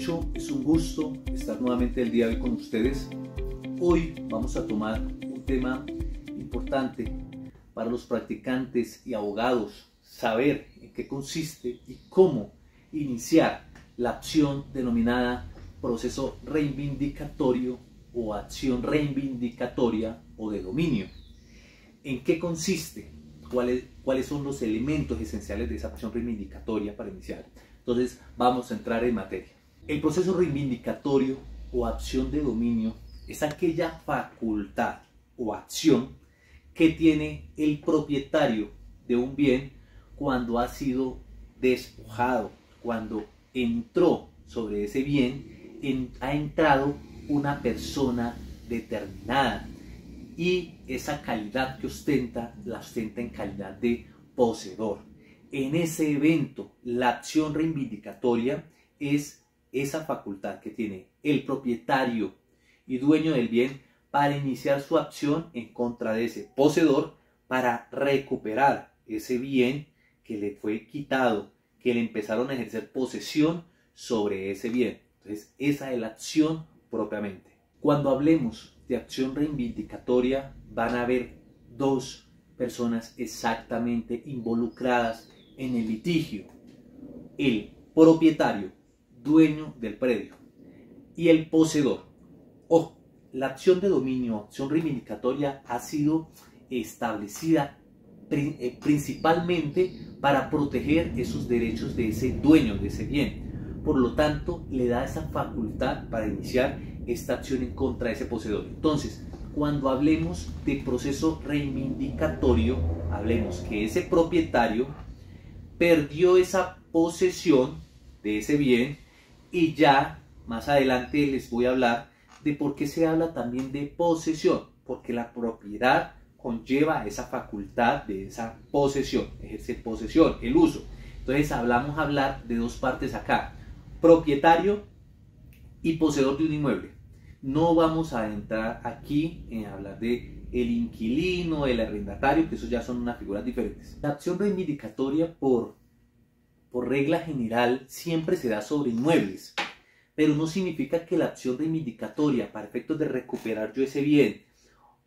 Derecho, es un gusto estar nuevamente el día de hoy con ustedes. Hoy vamos a tomar un tema importante para los practicantes y abogados, saber en qué consiste y cómo iniciar la acción denominada proceso reivindicatorio o acción reivindicatoria o de dominio. ¿En qué consiste? ¿Cuáles, ¿Cuáles son los elementos esenciales de esa acción reivindicatoria para iniciar? Entonces vamos a entrar en materia. El proceso reivindicatorio o acción de dominio es aquella facultad o acción que tiene el propietario de un bien cuando ha sido despojado, cuando entró sobre ese bien, ha entrado una persona determinada y esa calidad que ostenta la ostenta en calidad de poseedor. En ese evento, la acción reivindicatoria es esa facultad que tiene el propietario y dueño del bien para iniciar su acción en contra de ese poseedor para recuperar ese bien que le fue quitado, que le empezaron a ejercer posesión sobre ese bien. Entonces, esa es la acción propiamente. Cuando hablemos de acción reivindicatoria, van a haber dos personas exactamente involucradas en el litigio. El propietario, dueño del predio, y el poseedor. Ojo, la acción de dominio, acción reivindicatoria, ha sido establecida eh, principalmente para proteger esos derechos de ese dueño de ese bien. Por lo tanto, le da esa facultad para iniciar esta acción en contra de ese poseedor. Entonces, cuando hablemos de proceso reivindicatorio, hablemos que ese propietario perdió esa posesión de ese bien y ya más adelante les voy a hablar de por qué se habla también de posesión, porque la propiedad conlleva esa facultad de esa posesión, ejerce posesión, el uso. Entonces hablamos hablar de dos partes acá, propietario y poseedor de un inmueble. No vamos a entrar aquí en hablar de el inquilino, el arrendatario, que eso ya son unas figuras diferentes. La acción reivindicatoria por, por regla general siempre se da sobre inmuebles, pero no significa que la acción reivindicatoria para efectos de recuperar yo ese bien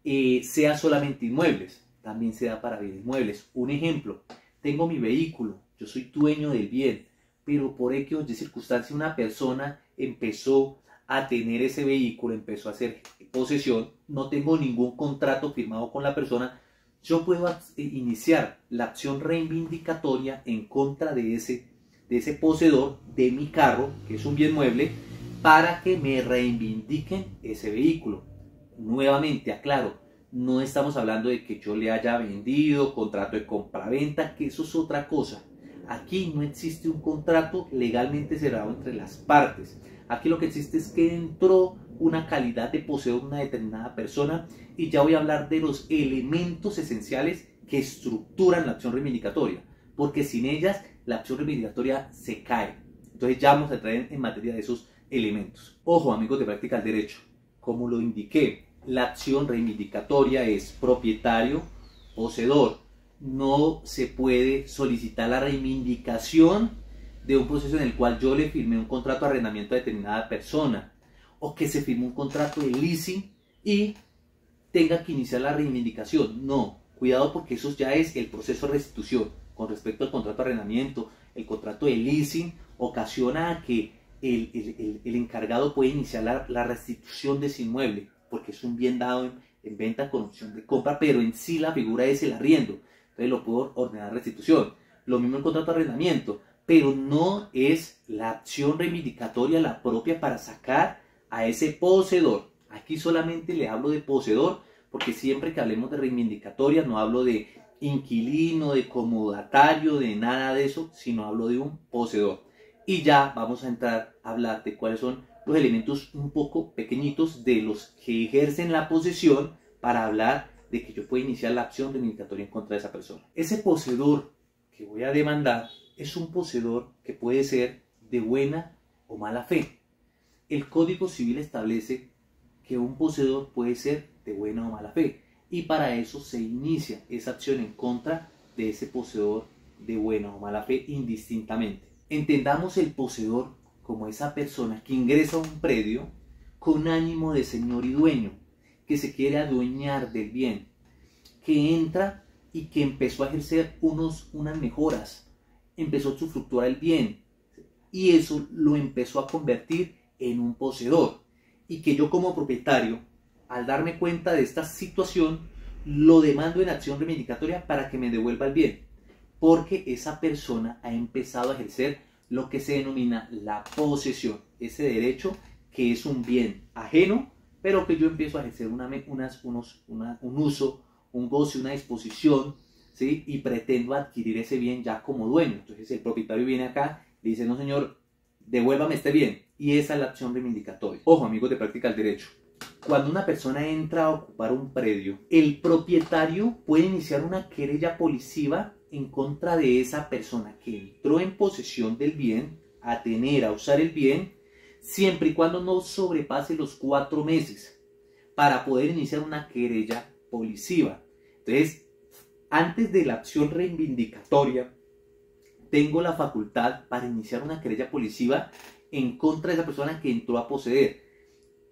eh, sea solamente inmuebles, también se da para bienes inmuebles. Un ejemplo, tengo mi vehículo, yo soy dueño del bien, pero por X de circunstancia una persona empezó a tener ese vehículo, empezó a hacer posesión, no tengo ningún contrato firmado con la persona, yo puedo eh, iniciar la acción reivindicatoria en contra de ese, de ese poseedor de mi carro, que es un bien mueble, para que me reivindiquen ese vehículo. Nuevamente, aclaro, no estamos hablando de que yo le haya vendido, contrato de compraventa, que eso es otra cosa. Aquí no existe un contrato legalmente cerrado entre las partes. Aquí lo que existe es que entró una calidad de poseedor una determinada persona y ya voy a hablar de los elementos esenciales que estructuran la acción reivindicatoria, porque sin ellas la acción reivindicatoria se cae. Entonces ya vamos a entrar en materia de esos elementos. Ojo amigos de práctica del derecho, como lo indiqué, la acción reivindicatoria es propietario, poseedor. No se puede solicitar la reivindicación de un proceso en el cual yo le firmé un contrato de arrendamiento a determinada persona o que se firme un contrato de leasing y tenga que iniciar la reivindicación. No, cuidado porque eso ya es el proceso de restitución. Con respecto al contrato de arrendamiento, el contrato de leasing ocasiona que el, encargado puede iniciar la, restitución de ese inmueble porque es un bien dado en, venta con opción de compra, pero en sí la figura es el arriendo. Entonces lo puedo ordenar restitución. Lo mismo el contrato de arrendamiento, pero no es la acción reivindicatoria la propia para sacar a ese poseedor. Aquí solamente le hablo de poseedor, porque siempre que hablemos de reivindicatoria no hablo de inquilino, de comodatario, de nada de eso, sino hablo de un poseedor. Y ya vamos a entrar a hablar de cuáles son los elementos un poco pequeñitos de los que ejercen la posesión para hablar de que yo puedo iniciar la acción reivindicatoria en contra de esa persona. Ese poseedor que voy a demandar es un poseedor que puede ser de buena o mala fe el Código Civil establece que un poseedor puede ser de buena o mala fe y para eso se inicia esa acción en contra de ese poseedor de buena o mala fe indistintamente. Entendamos el poseedor como esa persona que ingresa a un predio con ánimo de señor y dueño, que se quiere adueñar del bien, que entra y que empezó a ejercer unos, unas mejoras, empezó a usufructuar el bien, y eso lo empezó a convertir en un poseedor. Y que yo como propietario, al darme cuenta de esta situación, lo demando en acción reivindicatoria para que me devuelva el bien. Porque esa persona ha empezado a ejercer lo que se denomina la posesión, ese derecho que es un bien ajeno, pero que yo empiezo a ejercer una, unas, unos, un uso, un goce, una disposición, ¿sí? y pretendo adquirir ese bien ya como dueño. Entonces el propietario viene acá dice, no señor, devuélvame este bien. Y esa es la acción reivindicatoria. Ojo, amigos de práctica del derecho. Cuando una persona entra a ocupar un predio, el propietario puede iniciar una querella policiva en contra de esa persona que entró en posesión del bien, a tener, a usar el bien, siempre y cuando no sobrepase los cuatro meses, para poder iniciar una querella policiva. Entonces, antes de la acción reivindicatoria, tengo la facultad para iniciar una querella policiva en contra de esa persona que entró a poseer.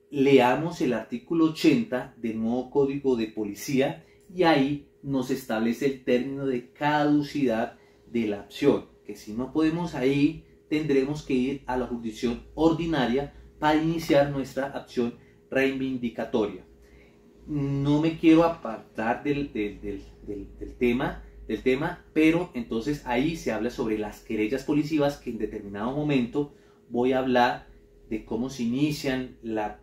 Leamos el artículo 80 del nuevo Código de Policía y ahí nos establece el término de caducidad de la acción, que si no podemos ahí, tendremos que ir a la jurisdicción ordinaria para iniciar nuestra acción reivindicatoria. No me quiero apartar del, del, del tema del tema, pero entonces ahí se habla sobre las querellas policivas que en determinado momento voy a hablar de cómo se inician la,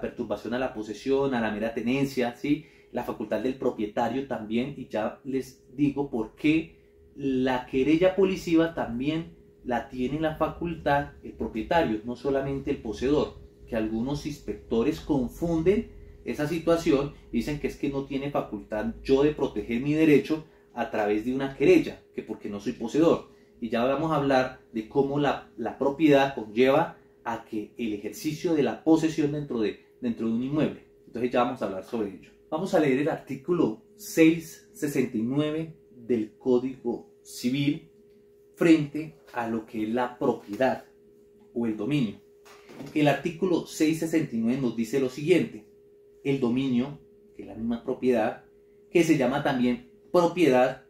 perturbación a la posesión, a la mera tenencia, ¿sí? la facultad del propietario también, y ya les digo por qué la querella policiva también la tiene la facultad el propietario, no solamente el poseedor, que algunos inspectores confunden esa situación, dicen que es que no tiene facultad yo de proteger mi derecho, a través de una querella, que porque no soy poseedor. Y ya vamos a hablar de cómo la, propiedad conlleva a que el ejercicio de la posesión dentro de, dentro de un inmueble. Entonces ya vamos a hablar sobre ello. Vamos a leer el artículo 669 del Código Civil frente a lo que es la propiedad o el dominio. El artículo 669 nos dice lo siguiente. El dominio, que es la misma propiedad, que se llama también propiedad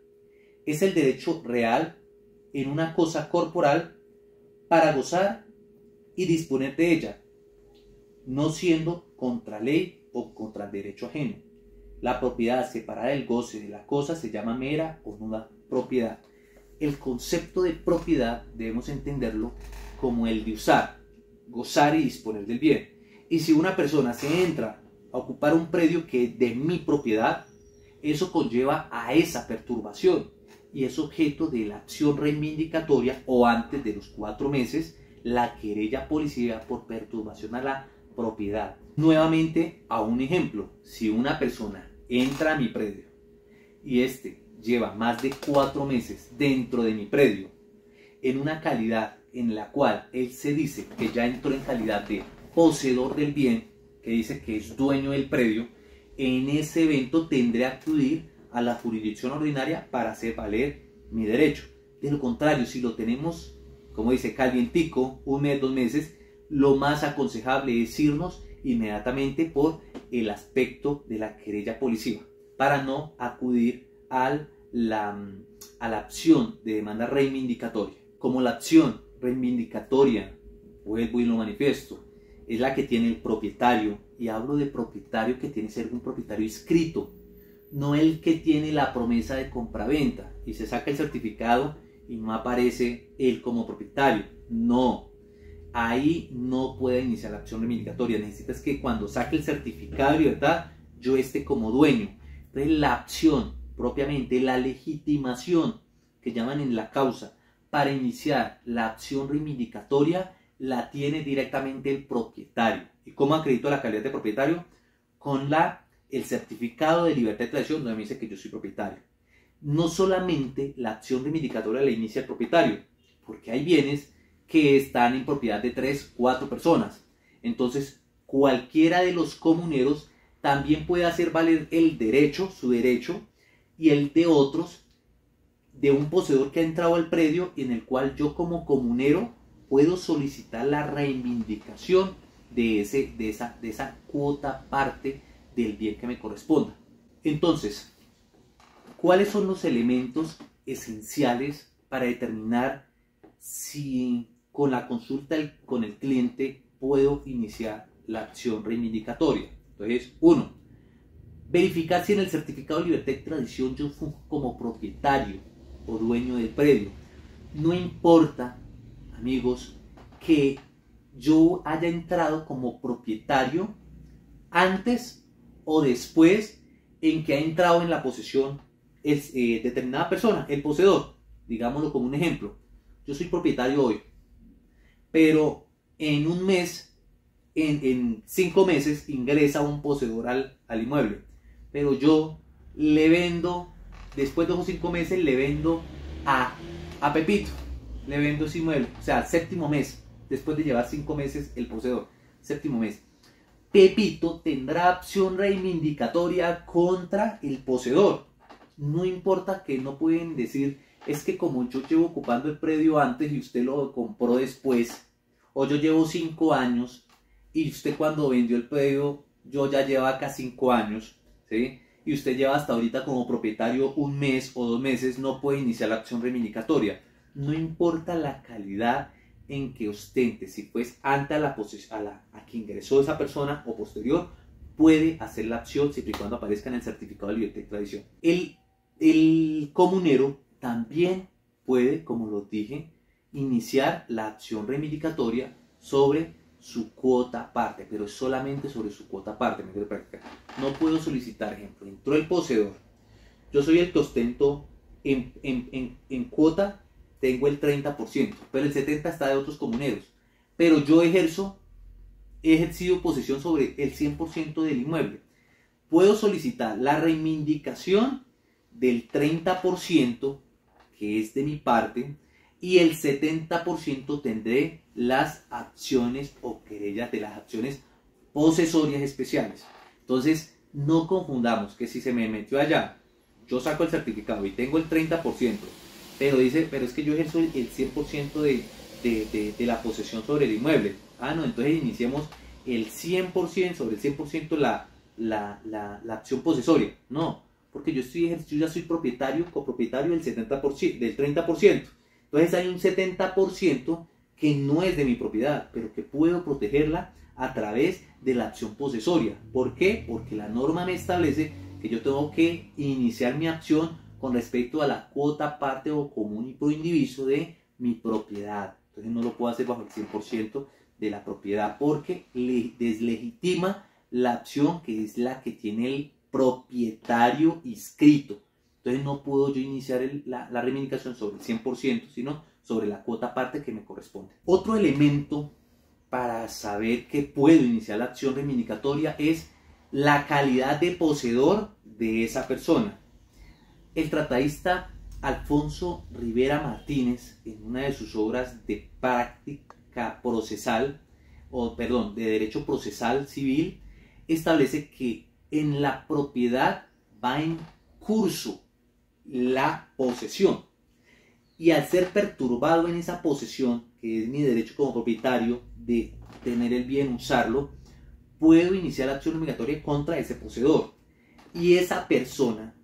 es el derecho real en una cosa corporal para gozar y disponer de ella, no siendo contra ley o contra derecho ajeno. La propiedad separada del goce de la cosa se llama mera o nuda propiedad. El concepto de propiedad debemos entenderlo como el de usar, gozar y disponer del bien. Y si una persona se entra a ocupar un predio que es de mi propiedad, eso conlleva a esa perturbación y es objeto de la acción reivindicatoria o antes de los cuatro meses la querella policía por perturbación a la propiedad. Nuevamente, a un ejemplo, si una persona entra a mi predio y este lleva más de cuatro meses dentro de mi predio en una calidad en la cual él se dice que ya entró en calidad de poseedor del bien, que dice que es dueño del predio, en ese evento tendré que acudir a la jurisdicción ordinaria para hacer valer mi derecho. De lo contrario, si lo tenemos, como dice, calientico, un mes, dos meses, lo más aconsejable es irnos inmediatamente por el aspecto de la querella policiva, para no acudir a la, a la acción de demanda reivindicatoria. Como la acción reivindicatoria, vuelvo y lo manifiesto, es la que tiene el propietario, y hablo de propietario que tiene que ser un propietario inscrito, no el que tiene la promesa de compraventa y se saca el certificado y no aparece él como propietario. No, ahí no puede iniciar la acción reivindicatoria. Necesitas que cuando saque el certificado de libertad yo esté como dueño. Entonces la acción propiamente, la legitimación que llaman en la causa para iniciar la acción reivindicatoria la tiene directamente el propietario. ¿Y cómo acredito la calidad de propietario? Con la, el certificado de libertad de tradición donde me dice que yo soy propietario. No solamente la acción reivindicatoria la inicia el propietario, porque hay bienes que están en propiedad de tres, cuatro personas. Entonces, cualquiera de los comuneros también puede hacer valer el derecho, su derecho, y el de otros, de un poseedor que ha entrado al predio en el cual yo como comunero puedo solicitar la reivindicación de, ese, de, esa, de esa cuota parte del bien que me corresponda. Entonces, ¿cuáles son los elementos esenciales para determinar si con la consulta con el cliente puedo iniciar la acción reivindicatoria? Entonces, uno, verificar si en el certificado de libertad y tradición yo funjo como propietario o dueño del predio. No importa, amigos, que yo haya entrado como propietario antes o después en que ha entrado en la posesión es, eh, determinada persona, el poseedor, digámoslo como un ejemplo. Yo soy propietario hoy, pero en un mes, en, cinco meses, ingresa un poseedor al, al, inmueble. Pero yo le vendo, después de esos cinco meses, le vendo a, a Pepito, le vendo ese inmueble, o sea, séptimo mes, después de llevar cinco meses el poseedor, séptimo mes. Pepito tendrá opción reivindicatoria contra el poseedor. No importa que no pueden decir, es que como yo llevo ocupando el predio antes y usted lo compró después, o yo llevo cinco años y usted cuando vendió el predio, yo ya llevo acá cinco años, ¿sí? Y usted lleva hasta ahorita como propietario un mes o dos meses, no puede iniciar la acción reivindicatoria. No importa la calidad en que ostente, si pues antes a la, a, la, que ingresó esa persona o posterior, puede hacer la acción siempre y cuando aparezca en el certificado de libertad y tradición. El, comunero también puede, como lo dije, iniciar la acción reivindicatoria sobre su cuota parte, pero solamente sobre su cuota parte. No puedo solicitar, ejemplo, entró el poseedor, yo soy el que ostento en, en, en, en cuota tengo el 30%, pero el 70% está de otros comuneros. Pero yo ejerzo, he ejercido posesión sobre el 100% del inmueble. Puedo solicitar la reivindicación del 30%, que es de mi parte, y el 70% tendré las acciones o querellas de las acciones posesorias especiales. Entonces, no confundamos que si se me metió allá, yo saco el certificado y tengo el 30%, pero dice, pero es que yo ejerzo el 100% de, de, de, la posesión sobre el inmueble. Ah, no, entonces iniciemos el 100% sobre el 100% la, la, la, la, acción posesoria. No, porque yo, estoy, yo ya soy propietario, copropietario del, 70%, del 30%. Entonces hay un 70% que no es de mi propiedad, pero que puedo protegerla a través de la acción posesoria. ¿Por qué? Porque la norma me establece que yo tengo que iniciar mi acción con respecto a la cuota parte o común y pro indiviso de mi propiedad. Entonces no lo puedo hacer bajo el 100% de la propiedad porque le deslegitima la opción que es la que tiene el propietario inscrito. Entonces no puedo yo iniciar la, la reivindicación sobre el 100%, sino sobre la cuota parte que me corresponde. Otro elemento para saber que puedo iniciar la acción reivindicatoria es la calidad de poseedor de esa persona. El tratadista Alfonso Rivera Martínez, en una de sus obras de práctica procesal, o perdón, de derecho procesal civil, establece que en la propiedad va en curso la posesión. Y al ser perturbado en esa posesión, que es mi derecho como propietario de tener el bien, usarlo, puedo iniciar la acción obligatoria contra ese poseedor. Y esa persona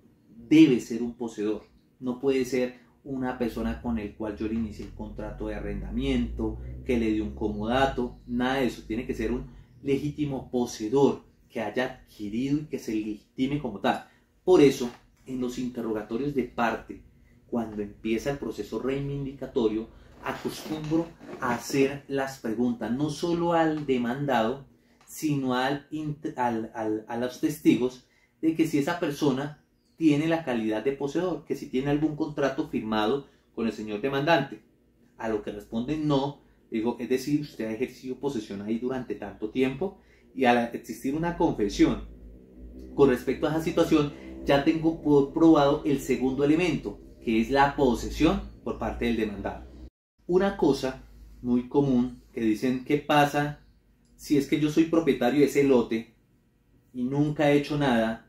debe ser un poseedor, no puede ser una persona con el cual yo le inicie el contrato de arrendamiento, que le dé un comodato, nada de eso, tiene que ser un legítimo poseedor que haya adquirido y que se legitime como tal. Por eso, en los interrogatorios de parte, cuando empieza el proceso reivindicatorio, acostumbro a hacer las preguntas no solo al demandado, sino al, al, a los testigos de que si esa persona tiene la calidad de poseedor, que si tiene algún contrato firmado con el señor demandante. A lo que responde no, digo, es decir, usted ha ejercido posesión ahí durante tanto tiempo y al existir una confesión con respecto a esa situación, ya tengo probado el segundo elemento, que es la posesión por parte del demandado. Una cosa muy común que dicen, ¿qué pasa si es que yo soy propietario de ese lote y nunca he hecho nada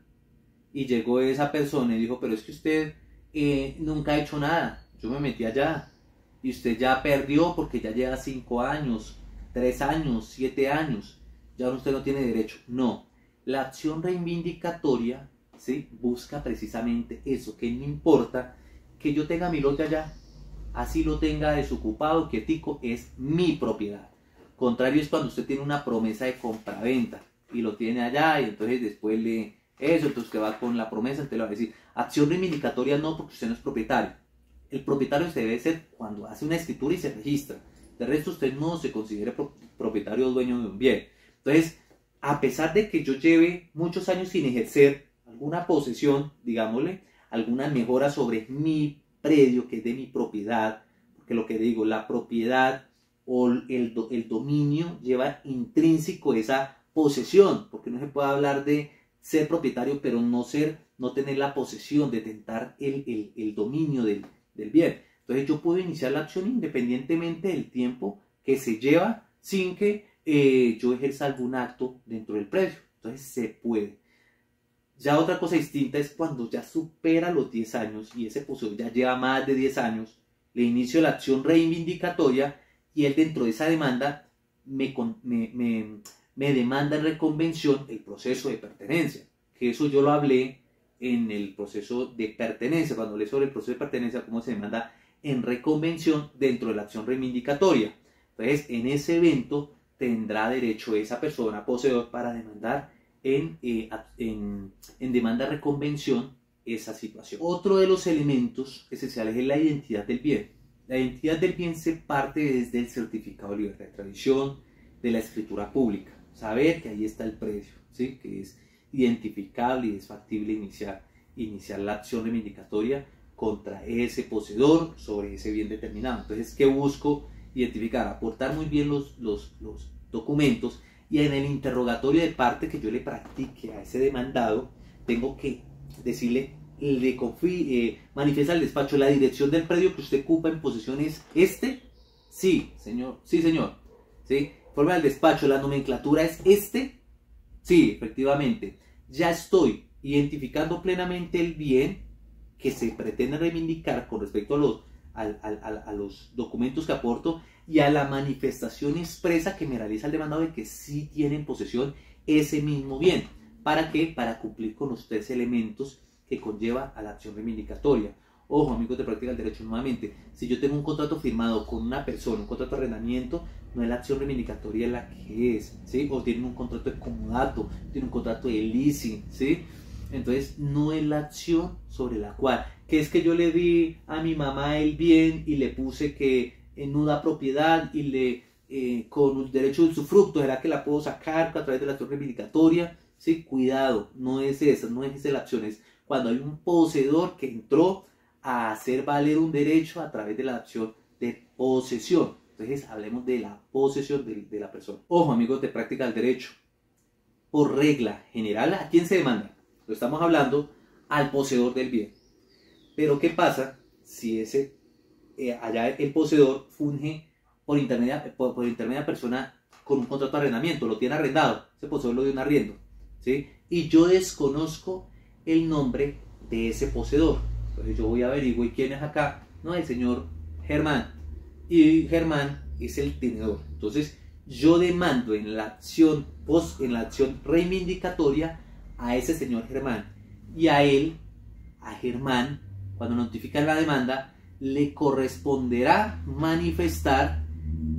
y llegó esa persona y dijo, pero es que usted eh, nunca ha hecho nada, yo me metí allá y usted ya perdió porque ya lleva 5 años, 3 años, 7 años, ya usted no tiene derecho. No, la acción reivindicatoria ¿sí? busca precisamente eso, que no importa que yo tenga mi lote allá, así lo tenga desocupado, quietico, es mi propiedad. Contrario es cuando usted tiene una promesa de compraventa y lo tiene allá y entonces después le eso, entonces que va con la promesa, entonces le va a decir, acción reivindicatoria no porque usted no es propietario. El propietario se debe ser cuando hace una escritura y se registra. De resto usted no se considera propietario o dueño de un bien. Entonces, a pesar de que yo lleve muchos años sin ejercer alguna posesión, digámosle, alguna mejora sobre mi predio que es de mi propiedad, porque lo que digo, la propiedad o el, el dominio lleva intrínseco esa posesión, porque no se puede hablar de ser propietario, pero no ser, no tener la posesión, de tentar el, el, dominio del, del, bien. Entonces yo puedo iniciar la acción independientemente del tiempo que se lleva sin que eh, yo ejerza algún acto dentro del precio. Entonces se puede. Ya otra cosa distinta es cuando ya supera los 10 años y ese poseedor ya lleva más de 10 años, le inicio la acción reivindicatoria y él dentro de esa demanda me, me demanda en reconvención el proceso de pertenencia, que eso yo lo hablé en el proceso de pertenencia, cuando hablé sobre el proceso de pertenencia, cómo se demanda en reconvención dentro de la acción reivindicatoria. Entonces, en ese evento tendrá derecho esa persona poseedor para demandar en, eh, en, en demanda de reconvención esa situación. Otro de los elementos esenciales es la identidad del bien. La identidad del bien se parte desde el certificado de libertad de tradición, de la escritura pública saber que ahí está el precio, ¿sí? que es identificable y es factible iniciar, iniciar la acción reivindicatoria contra ese poseedor sobre ese bien determinado. Entonces, ¿qué busco? Identificar, aportar muy bien los, los, los documentos y en el interrogatorio de parte que yo le practique a ese demandado, tengo que decirle, le eh, manifiesta al despacho la dirección del predio que usted ocupa en posesión es este. Sí, señor. Sí, señor. ¿Sí? Forma del despacho, la nomenclatura es este. Sí, efectivamente. Ya estoy identificando plenamente el bien que se pretende reivindicar con respecto a los, a, los documentos que aporto y a la manifestación expresa que me realiza el demandado de que sí tiene en posesión ese mismo bien. ¿Para qué? Para cumplir con los tres elementos que conlleva a la acción reivindicatoria. Ojo, amigos de práctica del derecho, nuevamente, si yo tengo un contrato firmado con una persona, un contrato de arrendamiento, no es la acción reivindicatoria la que es, ¿sí? O tienen un contrato de comodato, tienen un contrato de leasing, ¿sí? Entonces, no es la acción sobre la cual, que es que yo le di a mi mamá el bien y le puse que en una propiedad y le, eh, con el derecho de usufructo, ¿será que la puedo sacar a través de la acción reivindicatoria? Sí, cuidado, no es esa, no es esa la acción, es cuando hay un poseedor que entró a hacer valer un derecho a través de la acción de posesión. Entonces hablemos de la posesión de, la persona. Ojo amigos de práctica del derecho. Por regla general, ¿a quién se demanda? Lo estamos hablando al poseedor del bien. Pero ¿qué pasa si ese, eh, allá el poseedor funge por intermedia, por, persona con un contrato de arrendamiento, lo tiene arrendado, ese poseedor lo dio un arriendo, ¿sí? Y yo desconozco el nombre de ese poseedor entonces yo voy a averiguar quién es acá. No, el señor Germán. Y Germán es el tenedor. Entonces yo demando en la acción post, en la acción reivindicatoria a ese señor Germán. Y a él, a Germán, cuando notifican la demanda, le corresponderá manifestar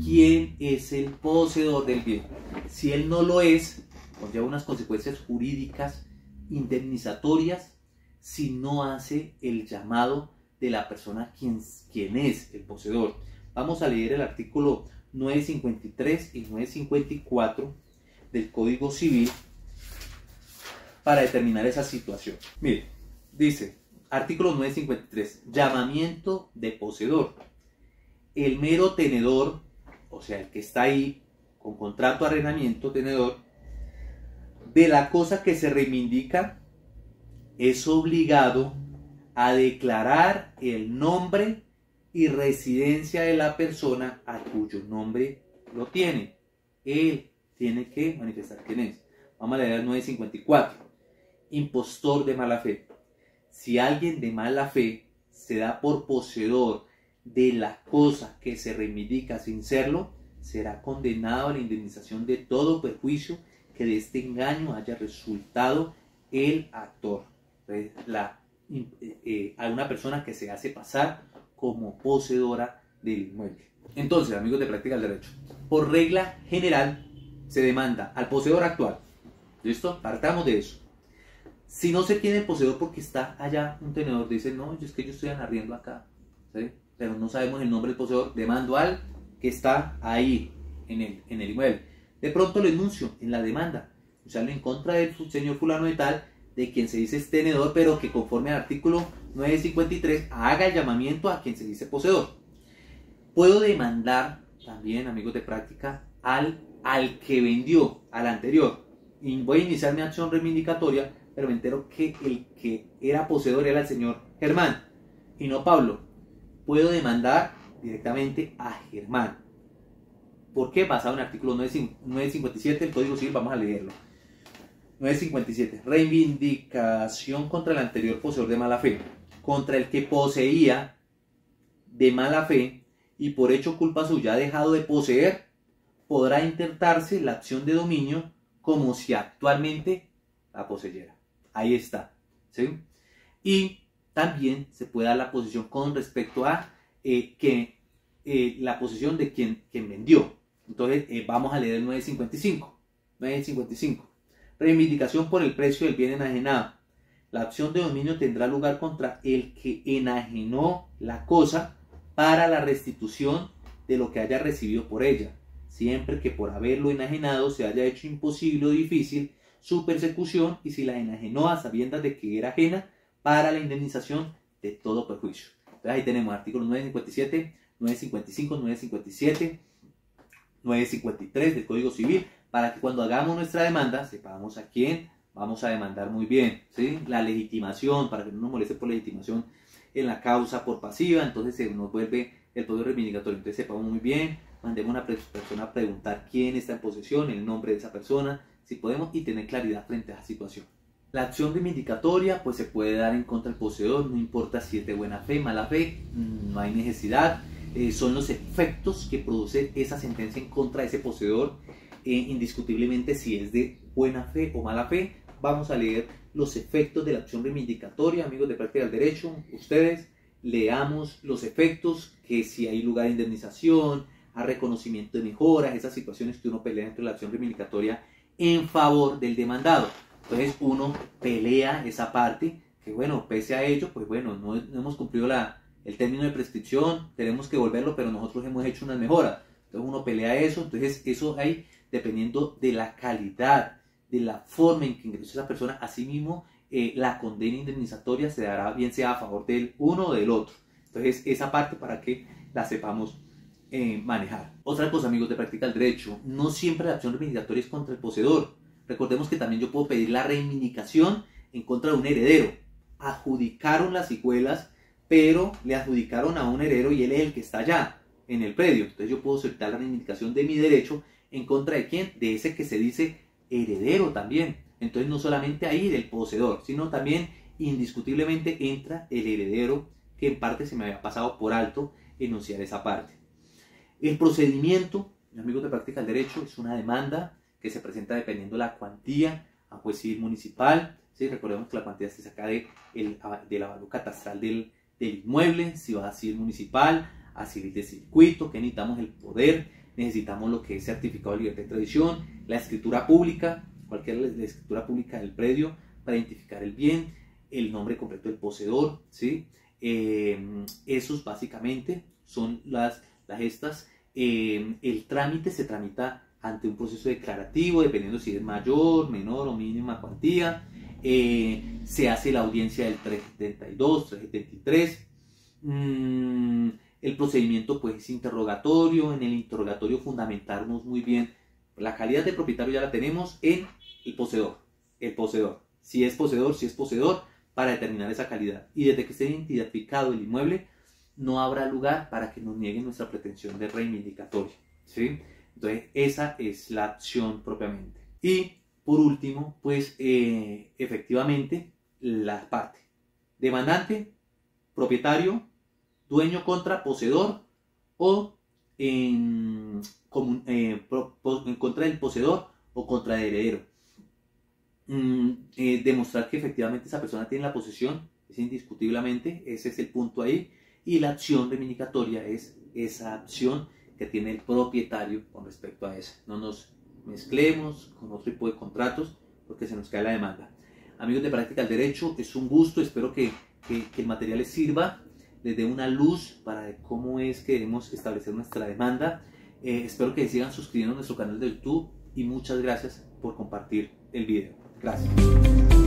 quién es el poseedor del bien. Si él no lo es, conlleva unas consecuencias jurídicas indemnizatorias si no hace el llamado de la persona quien, quien es el poseedor. Vamos a leer el artículo 953 y 954 del Código Civil para determinar esa situación. Mire, dice, artículo 953, llamamiento de poseedor. El mero tenedor, o sea, el que está ahí con contrato arrendamiento tenedor, de la cosa que se reivindica es obligado a declarar el nombre y residencia de la persona a cuyo nombre lo tiene. Él tiene que manifestar quién es. Vamos a leer el 954. Impostor de mala fe. Si alguien de mala fe se da por poseedor de la cosa que se reivindica sin serlo, será condenado a la indemnización de todo perjuicio que de este engaño haya resultado el actor. La, eh, a una persona que se hace pasar como poseedora del inmueble. Entonces, amigos de práctica del derecho, por regla general se demanda al poseedor actual. ¿Listo? Partamos de eso. Si no se tiene el poseedor porque está allá un tenedor, dice, no, es que yo estoy arriendo acá, pero no sabemos el nombre del poseedor, demando al que está ahí en el, en el inmueble. De pronto lo enuncio en la demanda, o sea, en contra del señor fulano de tal, de quien se dice tenedor, pero que conforme al artículo 953 haga el llamamiento a quien se dice poseedor. Puedo demandar también, amigos de práctica, al, al que vendió, al anterior. Y voy a iniciar mi acción reivindicatoria pero me entero que el que era poseedor era el señor Germán y no Pablo. Puedo demandar directamente a Germán. ¿Por qué? Basado en el artículo 957 del Código Civil, vamos a leerlo. 957. Reivindicación contra el anterior poseedor de mala fe. Contra el que poseía de mala fe y por hecho culpa suya ha dejado de poseer, podrá intentarse la acción de dominio como si actualmente la poseyera. Ahí está. ¿sí? Y también se puede dar la posición con respecto a eh, que, eh, la posición de quien, quien vendió. Entonces eh, vamos a leer el 955. 955. Reivindicación por el precio del bien enajenado. La acción de dominio tendrá lugar contra el que enajenó la cosa para la restitución de lo que haya recibido por ella, siempre que por haberlo enajenado se haya hecho imposible o difícil su persecución y si la enajenó a sabiendas de que era ajena para la indemnización de todo perjuicio. Entonces ahí tenemos artículos 957, 955, 957, 953 del Código Civil para que cuando hagamos nuestra demanda sepamos a quién vamos a demandar muy bien. ¿sí? La legitimación, para que no nos moleste por legitimación en la causa por pasiva, entonces se nos vuelve el poder reivindicatorio. Entonces sepamos muy bien, mandemos a una persona a preguntar quién está en posesión, el nombre de esa persona, si podemos, y tener claridad frente a esa situación. La acción reivindicatoria pues se puede dar en contra del poseedor, no importa si es de buena fe, mala fe, no hay necesidad. Eh, son los efectos que produce esa sentencia en contra de ese poseedor, eh, indiscutiblemente si es de buena fe o mala fe. Vamos a leer los efectos de la acción reivindicatoria, amigos de práctica del derecho, ustedes leamos los efectos, que si hay lugar de indemnización, a reconocimiento de mejoras, esas situaciones que uno pelea dentro de la acción reivindicatoria en favor del demandado. Entonces uno pelea esa parte, que bueno, pese a ello, pues bueno, no, hemos cumplido la, el término de prescripción, tenemos que volverlo, pero nosotros hemos hecho unas mejoras. Entonces uno pelea eso, entonces eso hay dependiendo de la calidad, de la forma en que ingresó esa persona, asimismo eh, la condena indemnizatoria se dará bien sea a favor del uno o del otro. Entonces esa parte para que la sepamos eh, manejar. Otra cosa, amigos de práctica del derecho, no siempre la acción reivindicatoria es contra el poseedor. Recordemos que también yo puedo pedir la reivindicación en contra de un heredero. Adjudicaron las hijuelas, pero le adjudicaron a un heredero y él es el que está allá, en el predio. Entonces yo puedo solicitar la reivindicación de mi derecho en contra de quién? De ese que se dice heredero también. Entonces no solamente ahí del poseedor, sino también indiscutiblemente entra el heredero que en parte se me había pasado por alto enunciar esa parte. El procedimiento, amigos de práctica del derecho, es una demanda que se presenta dependiendo de la cuantía a juez civil municipal. ¿sí? Recordemos que la cuantía se saca de, el, de la valor catastral del, del, inmueble, si va a civil municipal, a civil de circuito, que necesitamos el poder, necesitamos lo que es certificado de libertad de tradición, la escritura pública, cualquier escritura pública del predio para identificar el bien, el nombre completo del poseedor, ¿sí? Eh, esos básicamente son las, las estas Em, el trámite se tramita ante un proceso declarativo, dependiendo si es mayor, menor o mínima cuantía. Eh, se hace la audiencia del 372, 373. Mm, el procedimiento pues es interrogatorio. En el interrogatorio fundamentarnos muy bien la calidad de propietario ya la tenemos en el poseedor. El poseedor. Si es poseedor, si es poseedor, para determinar esa calidad. Y desde que esté identificado el inmueble, no habrá lugar para que nos nieguen nuestra pretensión de reivindicatoria. ¿sí? Entonces, esa es la acción propiamente. Y por último, pues eh, efectivamente, la parte. Demandante, propietario, dueño contra poseedor o en, eh, en contra del poseedor o contra el heredero. Mm, eh, demostrar que efectivamente esa persona tiene la posesión es indiscutiblemente, ese es el punto ahí. Y la acción reivindicatoria es esa acción que tiene el propietario con respecto a eso. No nos mezclemos con otro tipo de contratos porque se nos cae la demanda. Amigos de Práctica del Derecho, es un gusto, espero que, el material les sirva, les dé una luz para cómo es que debemos establecer nuestra demanda. Eh, espero que sigan suscribiendo a nuestro canal de YouTube y muchas gracias por compartir el video. Gracias.